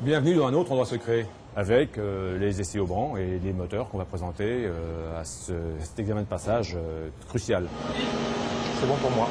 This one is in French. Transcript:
Bienvenue dans un autre endroit secret, avec euh, les essais au banc et les moteurs qu'on va présenter euh, à cet examen de passage euh, crucial. C'est bon pour moi.